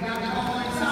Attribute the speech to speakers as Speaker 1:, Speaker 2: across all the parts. Speaker 1: Now, now,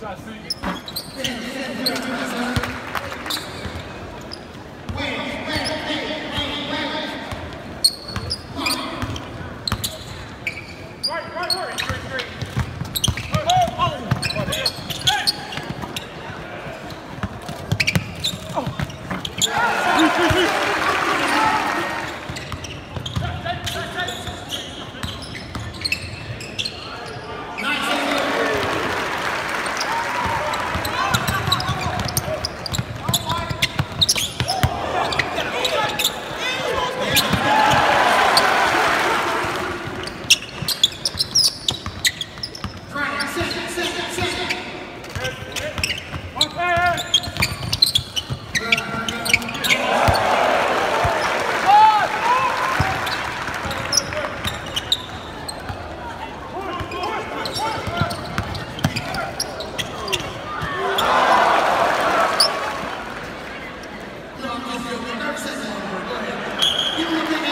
Speaker 1: Stop singing.
Speaker 2: Give him a big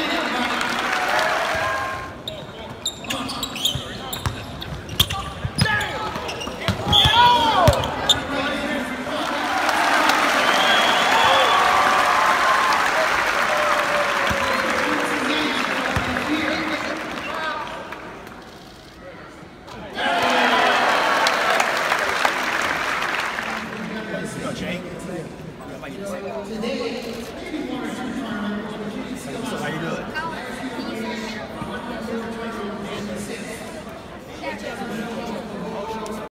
Speaker 2: How you doing? So how you doing?